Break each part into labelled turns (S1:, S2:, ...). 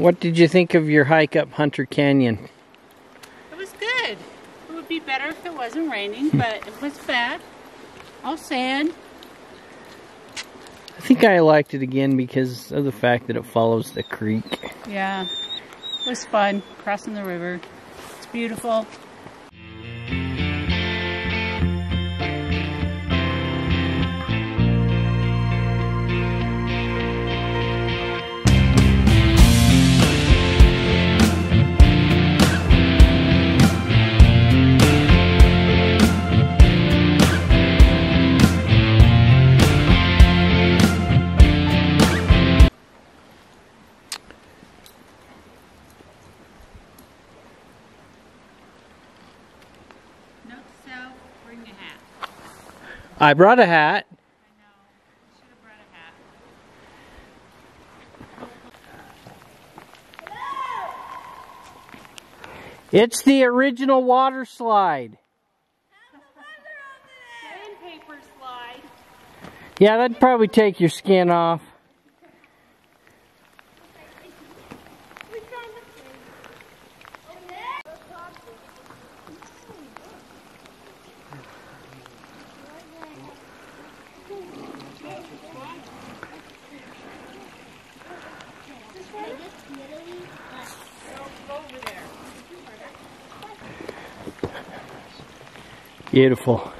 S1: What did you think of your hike up Hunter Canyon?
S2: It was good. It would be better if it wasn't raining, hmm. but it was bad. All sand.
S1: I think I liked it again because of the fact that it follows the creek.
S2: Yeah. It was fun crossing the river. It's beautiful.
S1: I brought a hat.
S2: I know. Should have brought a hat.
S1: It's the original water slide.
S2: Sandpaper slide.
S1: Yeah, that'd probably take your skin off. Beautiful.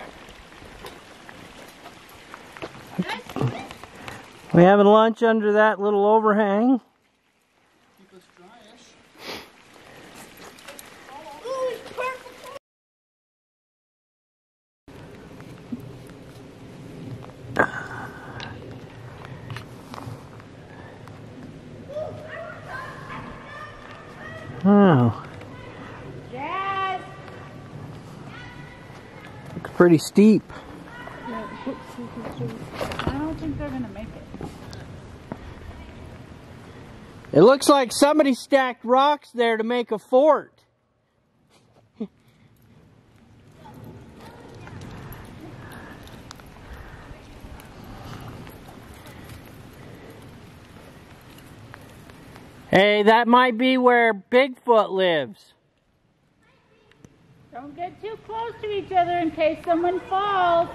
S1: We having lunch under that little overhang. Oh,
S2: Dad!
S1: looks pretty steep.
S2: I don't think they're gonna make it.
S1: It looks like somebody stacked rocks there to make a fort. hey, that might be where Bigfoot lives.
S2: Don't get too close to each other in case someone falls.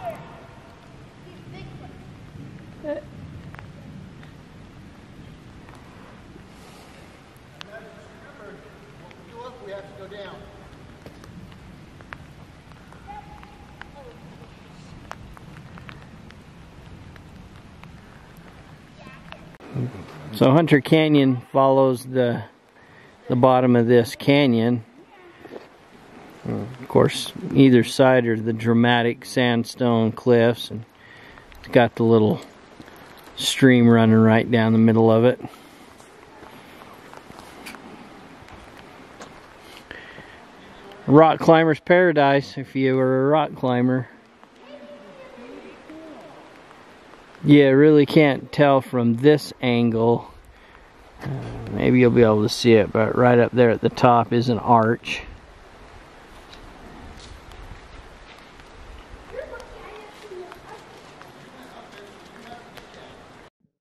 S1: So Hunter Canyon follows the the bottom of this canyon. Of course, either side are the dramatic sandstone cliffs, and it's got the little stream running right down the middle of it. Rock climber's paradise if you were a rock climber. Yeah, really can't tell from this angle. Uh, maybe you'll be able to see it, but right up there at the top is an arch.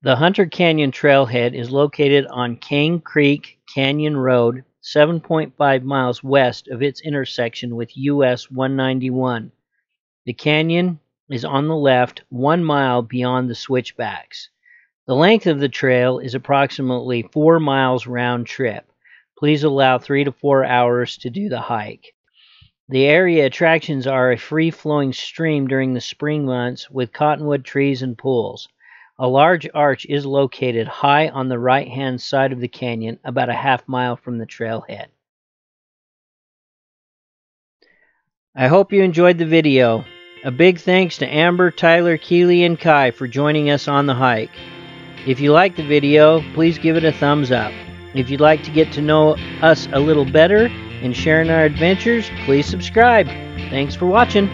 S1: The Hunter Canyon Trailhead is located on Kane Creek Canyon Road, 7.5 miles west of its intersection with US 191. The canyon is on the left, one mile beyond the switchbacks. The length of the trail is approximately four miles round trip. Please allow three to four hours to do the hike. The area attractions are a free flowing stream during the spring months with cottonwood trees and pools. A large arch is located high on the right hand side of the canyon, about a half mile from the trailhead. I hope you enjoyed the video. A big thanks to Amber, Tyler, Keeley, and Kai for joining us on the hike. If you liked the video, please give it a thumbs up. If you'd like to get to know us a little better and sharing our adventures, please subscribe. Thanks for watching.